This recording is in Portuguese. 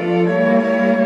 Música